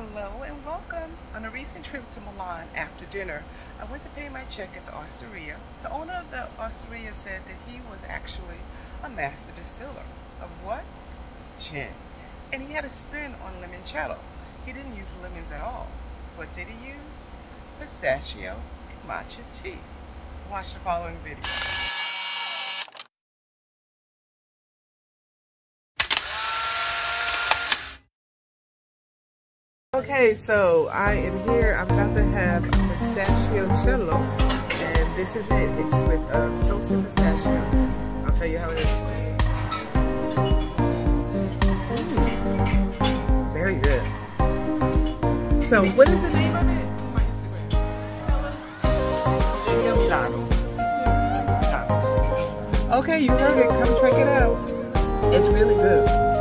Hello and welcome. On a recent trip to Milan after dinner, I went to pay my check at the osteria. The owner of the osteria said that he was actually a master distiller. Of what? Gin. And he had a spin on limoncello. He didn't use lemons at all. What did he use? Pistachio and matcha tea. Watch the following video. Okay, so I am here. I'm about to have pistachio cello, and this is it. It's with uh, toasted pistachios. I'll tell you how it is. Mm, very good. So, what is the name of it? My Instagram. Okay, you heard it. Come check it out. It's really good.